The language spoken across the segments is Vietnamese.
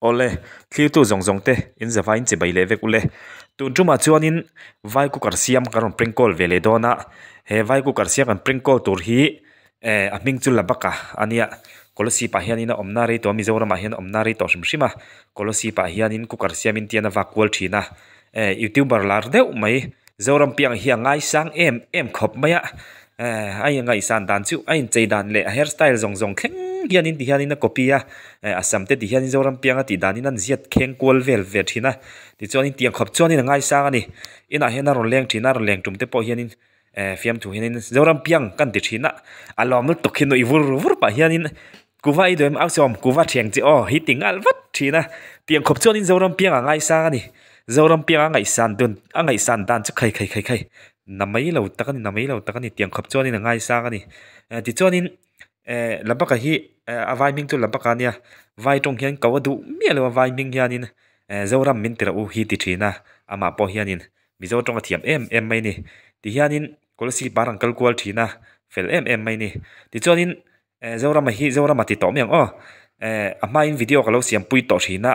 ole thlir tu zong zong te, in za vain che bai le vek ule. Tu tuma chuanin vai ku kar siam karon pringkol vele dona ah. he, vai ku kar siam kan pringkol tur hi e a ming chul labaka ah. ania ah, kolosi pa hianin omna re to mizoram hian omna re to shim shima kolosi pa hianin ku kar siam in tiana vakwal thina e eh, youtuber lar deuh mai zoram piang hi ngai sang em em khop maya ai ngai san dan chu ai chei dan le hairstyle zong zong kheng hian in ti hian in a copy a asam te ti hian in zoram pianga ti dan in an ziat kheng kol vel ve thina ti chuan in tiang khop chuan in ngai sang ani in hian a ron leng thina ron leng tum te po hian in. Fiam thu hian in zoram piang kan ti thina alom to khin no i vur vur pa hian in. Kuwa i doim au som kuwa thiang chi o hi tingal vat thina tiang khop chuan in zoram piang a ngai sang ani zoram piang a ngai san dun a ngai san dan chu khai khai khai khai namai lo takani namai lo takani tiang khap chuan in ngai sang ani ti chuan in Eh, labaka hi avai ming tu labaka nia vai tong hian kawa du mi lo vai ming hianin eh, zoram min tira u hi ti thina ama po hianin mizo tong a thiam em em mai ni ti hianin kolsi barang kal kwal thina fel em em mai ni ti chuanin eh, zoram hi zoram ati to miang o oh, eh, a mai in video ka lo siam pui to thina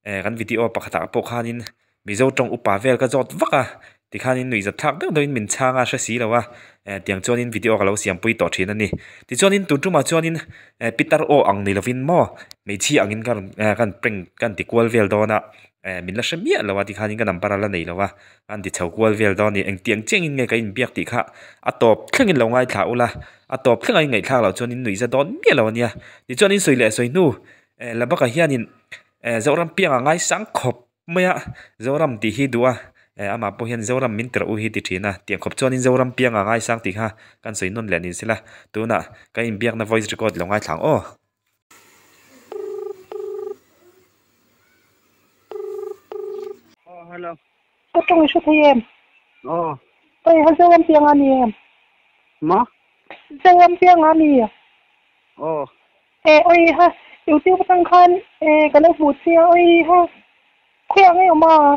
eh, kan video pakata po khanin mizo tong upa vel ka jot vaka. ดิขันินหนุ่ยจับทักเด็กตัวอินมินช่างอาเชสีแล้วว่เอ่อที่ยงจวนอินวิดีโอของเราเสียงปุยต่อเชนันนี่ที่จวนอินตุนจุมาจวนอินเออปิตาร์โออังนี่เราวินมอไม่ชี้อังอินกันเอ่อกันเปร่งกันติกวลเวลดอนะเออมินละเชมีแล้วว่าติขันอินก็นำปาราละนี่แล้วว่าอันติเฉากวลเวลดอนี่เองเตียงเจงอินไงกันอินเบียกดิขะอะตตบเครื่องอินลงไอ้ถ้าอุละอะตตบเครื่องอินไงถ้าเราจวนอินหนุ่ยจะดนเมียแล้วเนี่ยที่จวนอินสวยเลยสวยนู่เออแล้วบักเฮียนินเออจะรำเปียงอะไงสังขบไม่อะจะรำตีฮีดัว ama po hian zoram min ter u hi ti thina tiang khop chuan in zoram piang a ngai sang ti kha kan soi non len in sila tuna ka in biak na voice record lo ngai thlang o Oh, hello. Có trong số thấy em. Oh, Tôi hay sao em tiếng anh em. ma? Sao em tiếng anh em. Oh, Ê, ôi ha, yêu tiêu tăng khăn, ê, cái này phụ xe, ôi ha. Khuyên ấy mà.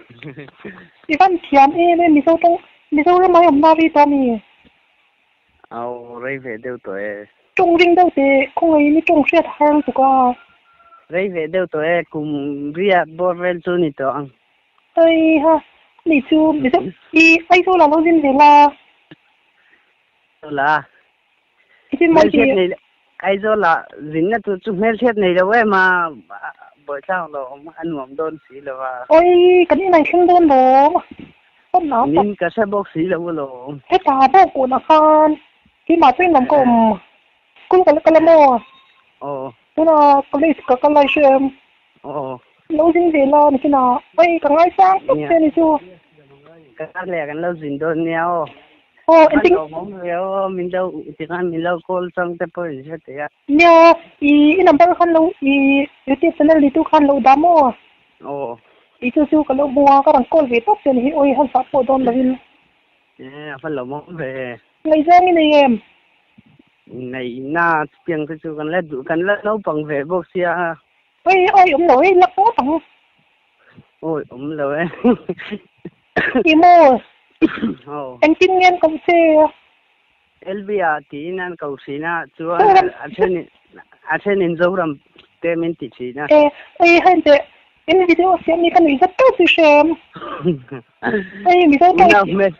Ivan thiam e ne mi so tong mi so mai am na ri ta ni Ao rây về đâu tuổi? chung ring đâu te không ai ni chung sia thang tu ka Rây về đâu tuổi cùng ria bor vel tu ni to ang. ai ha ni chu mi so i ai so la lo jin ve la La. ai do là dính là tu tu mel chết này đâu em mà bởi sao là ông ăn ngậm đôn xí là và kan ni nai kheng don lo con nó nín cả xe bốc xí là vô lộ he ta bo ko na khan ki ma chen nam kom ku ka ka la mo ồ tu na ka le ka ka lai shem ồ. Lo jin ve la ni kina oi ka ngai sang tu te ni chu cái lẹ cái lâu dính đôn nhau oh mong hiểu mình đâu thì anh mình lâu call xong tới bây giờ thì nya i i number khan lo i youtube channel ni tu khan lo da mo ồ. I chu chu ka lo bua ka rang kol ve top chen hi oi han sa po don lovin à phải lâu mong về. Ngai jang ni em. Này na tiếng cái chú cần lấy đủ cần lấy lâu bằng về bốc xia oi oi um lo i lak po tang ôi ống lâu ấy en tin ngen kom se LBA tí nan cầu xí na chú à trên nên dấu làm tem mình tí xí na e oi han te en video se ni kan i zat to si shem oi mi so un to auf mel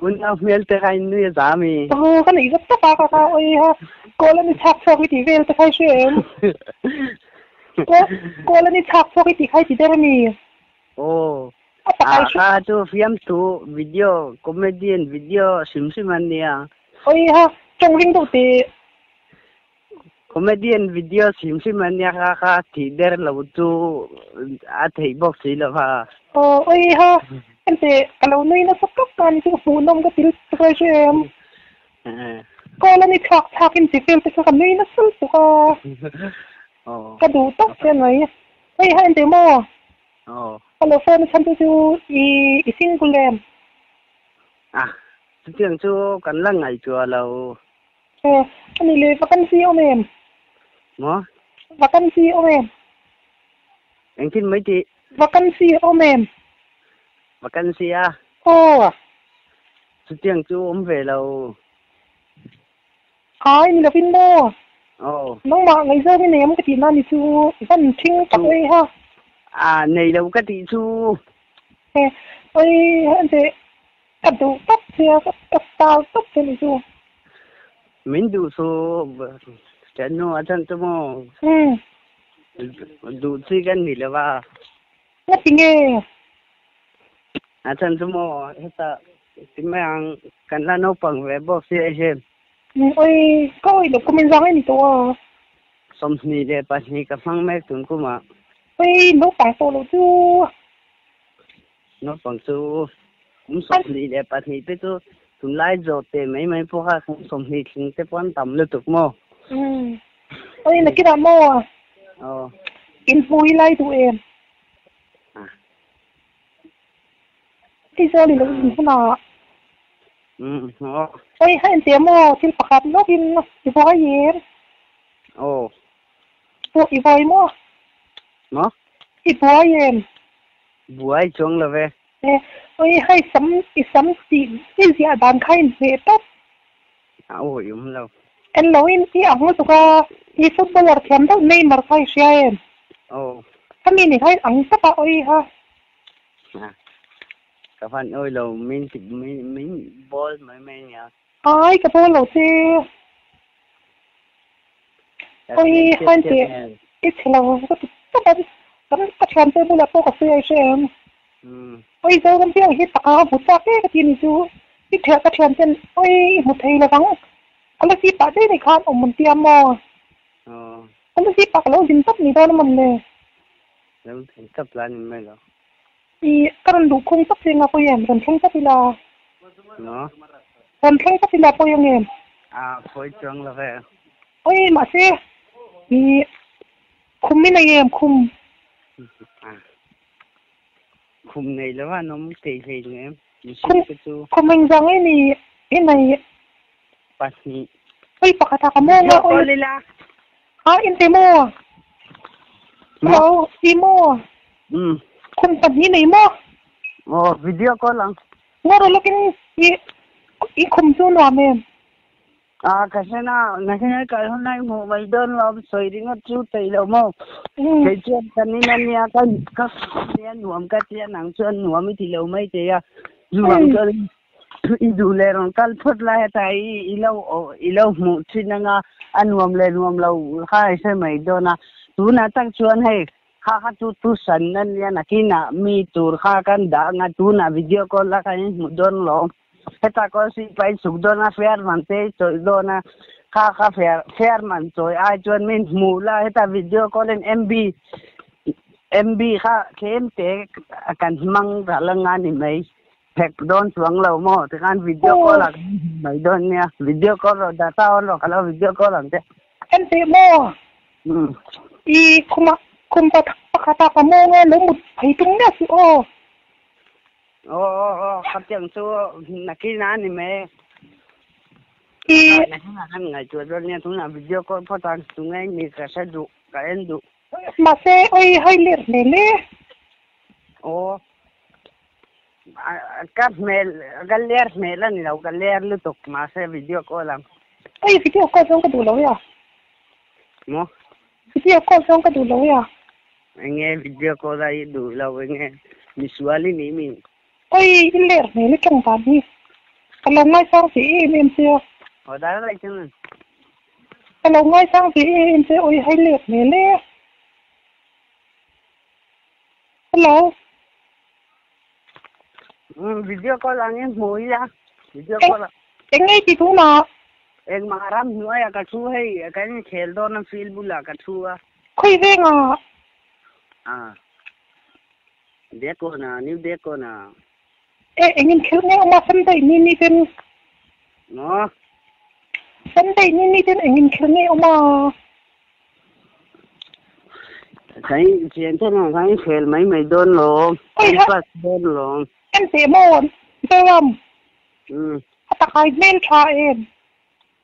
un auf mel te kai nu ya mi to kan i zat to ka ka ka oi ha. Ko la ni chak so ki vel te khai shem ko ko la ni chak so ki khai ti der mi oh Ah, tu film tu video komedian video simsiman dia. Oh iya, cungking tu ti. Komedian video simsiman dia kakak tidur lalu tu ada ibok sih lah. Oh oh iya, ente kalau nui nak sokap kan tu punong tu tidur terusnya. Eh. Kau lah ni cak cakin si film tu kan nui nak sokap. Oh. Kadu tak sih nui. Oh iya mo. Oh. Phone chan tu i i sing kulem à tiếng chú cần là ngày chùa lâu. Eh ani le vacancy om em. Mo vacancy om em. Anh tin mấy chị? Vacancy om em. Vacancy à? Chú tiếng chú ôm về lâu. Ai ni lo pin mo. Oh nong ma ngai giờ ni nem ka ti na ni chu van thing tak ei ha à này đâu cái tí chú eh oi han te ka du tap sia ka ka ta tap te ni chu mình đủ số chân nó chân chú mò. Hm đủ chi cái gì là ba. Na pinge à chân chú mò hết ta. Cái mấy anh cần là nấu bằng về bốc xe xem oi ko oi lo kumen jang ni to xong ni để bắt ni cái phăng mấy tuần cũng mà oi no pa to lo chu nó bằng chú cũng xong ni để bắt ni tới chú tụi lại rồi thì mấy mấy phố khác cũng ni thì cái quan tâm liên tục mò. Hm oi na kira mo ờ. In vui lai tu em. À. Ti so li lo in na ừ ờ oi ha en te mo til pakhat lo in i voi yer ồ. Po i voi mo nó? I voi em. Buổi chung là về. Eh oi hai sam i sam ti i zia dan khain he top à ôi um lâu. En lo in i ang su ka i footballer thiam do neymar khai sia em. Ồ. Kami ni khai ang sa pa oi ha. À. Các bạn ơi lâu mình thì mình mình ball mấy mấy nhà ai ka po lo te Ôi, hai chị. i chelo ka ta ta kan ka thiam te bula po ka sia sia em ừ oi zo kan piang hi taka bu ta ke ka ti ni chu i thia ka thiam ten oi mu thei la bang ala si pa de ni khan om mun tiam mo ờ ala si pa ka lo din tap ni do na man le như thế nào? lại cái lâu đủ karan du khung tap singa po yem ran theng tap ila còn ran theng tap ila po giờ em à phối chung là về Ôi, mà xe. Thì khum mi na yem khum này tì thì em mình Khung- cái chú khum jang ai ni i nai bắt ni oi pakata ka mo nga oi đi la ha in te mo hello i mo ừ khum pan ni nei mo ồ video call lang ngoro lokin i i khum chu no mem à cái thế nào ngày nay cái hôm nay ngủ mấy đơn là sợi đi ngất chú tây lâu mò mm cái chuyện cái này là nhà cái các nhà nuông cái chuyện nàng chuyện nuông mới thì lâu mấy thế à? Nuông cái i du le ron kal phut la he tai i lo i lo mu chinanga anuam le nuam lo khai se mai dona tu na tak chuan he kha kha tu tu san nan ya na kina mi tur kha kan da nga tu na video call la kan mu don lo heta ko si pai suk dona fair man te choi dona kha kha fair fair man choi ai chuan min mu la heta video call en mb mb kha kem te kan mang ra la nga ni mai phek don chuang lo mo te kan video call la mai don nia video call ro data on lo kala video call ang te en te mo. Mm. I khuma khum pa pakata ka mo nga lo mut phai tung na si o o o o khap chang chu nakina ni me i na hanga kan ngai chu ro nia thuna video call pho tan tu ngai ni ka sa du ka en du ma se oi hai ler ne le o ka mel galer mel ni lo galer lu tok ma se video call ang oi video call song ka du lo ya mo video call song ka du lo ya nge video call ai du lo nge visually ni min Oi, ilir ni ni kang tadi. Kalau ngai sang si ini mesti. Oh, dah lah itu. Kalau ngai sang si ini mesti oi hai lir ni le. Hello. Ừ, video call là em mũi ra. Video call là. Cái ngay chị thú nó. Em mà ram nữa ya cả thú hay cái này khel đó nó feel bu là cả thú à. Khơi về ngọ. À. Đẹp cô nè, nếu đẹp cô nè e engin khel ne ma san dai ni ni ten नो san dai ni ni ten engin khel ne ma thấy chuyện thế nào? Thấy khel mấy mày đơn lộn. Hả? bắt đơn lộn. Em sẽ môn Giờ làm ừ. Ta khai men tra em.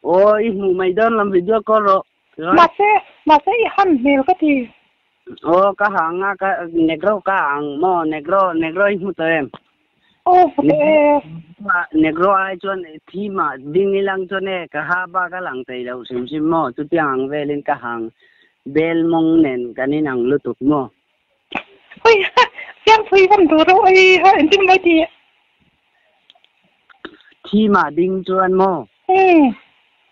Ôi mù mày đơn làm video call rồi. Mà sẽ Mà sẽ hẳn mail cái gì? Ô cả hàng á cả negro cả hàng mo negro negro em Đề mà negro ai chọn thi mà ding ilang chọn e cả ha ba cả lang tay đâu sim sim mo tu tiang về lên cả hàng bel mong nen cái này nang lutuk mo Ôi Giang Phi văn đồ đâu Ôi ha em tin mấy gì thi mà ding chọn mo Ừ.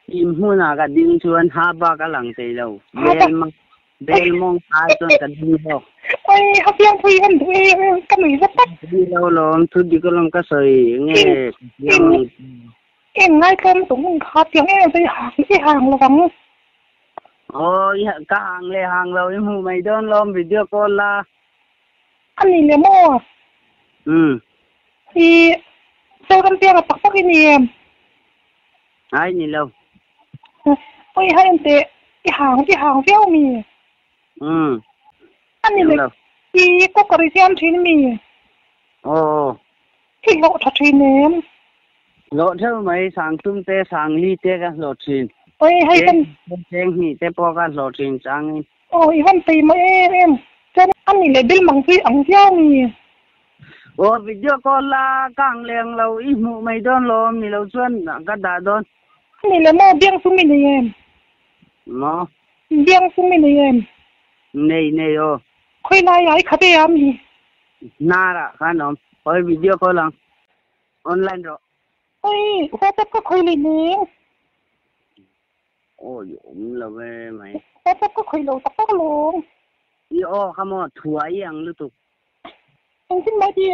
Im hu na ka ding chuan ha ba ka lang Ha ba. bel mong bel mong ai chuan ka ding lo Ôi ha Giang Phi văn đồ em Cái này rất tắt di lo lo thu di ko long ka soi nghe yang Em ngay cơm tụng khó tiếng em hàng cái hàng là vắng ôi ka hang le hang lo im hu mai don lom video call la. Anh này là mua ừ. Thì Sao căn tiếng là tắc cái này em? Ai ni lo Ôi hai em tệ Cái hàng cái hàng phiếu mì ừ. Đâu. Thì có có đi xem trên mì ô Thì lộ thật em. Lo theo mai sang tum te sang li te ka lo chin Ôi hai con cheng hi te po ka lo chin chang Ôi văn tì mà em em. Cho nên anh này lại biết bằng phi ống phiếu mì ô video la im hu mai don lom ni lo chuan ka da don Anh này là mua biếng xuống mình này em. Mo Biếng xuống mình này em nei nei ô. Khôi lại ấy khá bê em gì nara kanom oi video call lang online ro Ôi Sao tất có khôi lên em ôi um la ve mai Sao tất có khôi lầu tắc tắc luôn. I o kamo thuai ang lu tu Anh xin mấy đi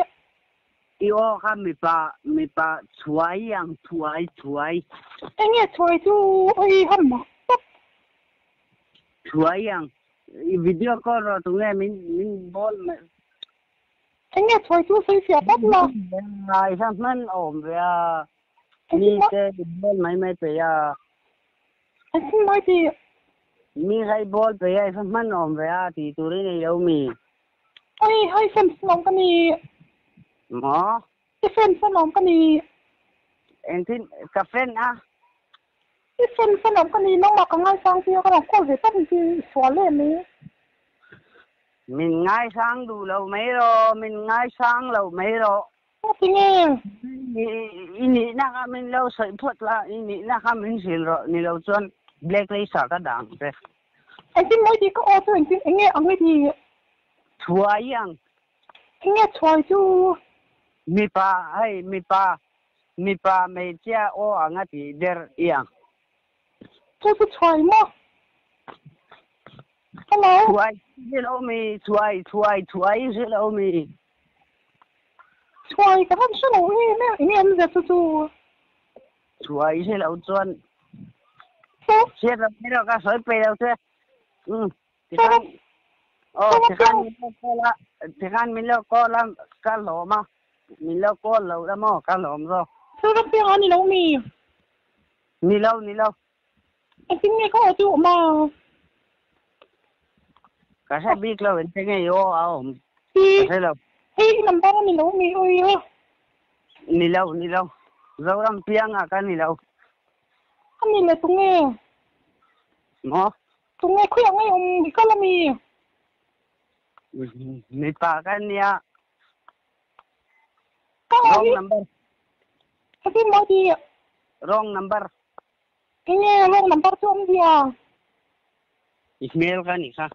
i o ka mi pa mi pa thuai ang thuai thuai Anh nghe trời mà video call ro tu nghe min min bol me Anh nghe trời chú xây xỉa bắp là ai sa man om ve a Anh ni xin mấy te bol mai mai pe ya Anh xin mấy đi mi kai bol pe ya sa man om ve a ti tu ri nei lo mi Ôi hai xem lòng cái này mo Cái xem xem lòng cái này en tin ka fen a Cái xem lòng cái này Nó mà có ngay sang kia Cái lòng cô về tất thì xóa lên đi. Min ngai sang du lo mai ro min ngai sang mai ro Nó thì nghe. Ini na kami law sa ipot la ini na kami silro ni law chuan black lay sa ka dang pe Anh xin mấy đi có ô tô anh xin Anh nghe ông ấy thì thua yang Anh. Nghe trời chú mi pa hay mi pa. Mi pa me chia o anga ti der yang Chú chú trời mà Hello? Thuai hello mi thuai thuai thuai hello mi Trời cái thân số em Anh nghe em giờ chú chú. Thuai hello chuan chia ra mi ra ka soi pe đâu thế? Ừ thì Sao oh Sao thì kan mi lo ko la thì kan mi lo ko la ka lo ma mi lo ko lo la mo ka lo mo Chú rất biết anh lâu mì ni lo ni lo Anh xin nghe có ô tô mà Kasi big lo, hindi nga yo, aw. Thì Kasi lo, ba mình lâu mì ôi ơ nilaw, nilaw. Zaw lang piyang nga ka nilaw. Anh nhìn là tụi nghe Mo, Tụi nghe khuyên ngay ông bị có là mì ni pa ka niya. Có Wrong number, xin mấy đi wrong number. Nie, jak mam bardzo lubię. Ich mail kann ich, ha?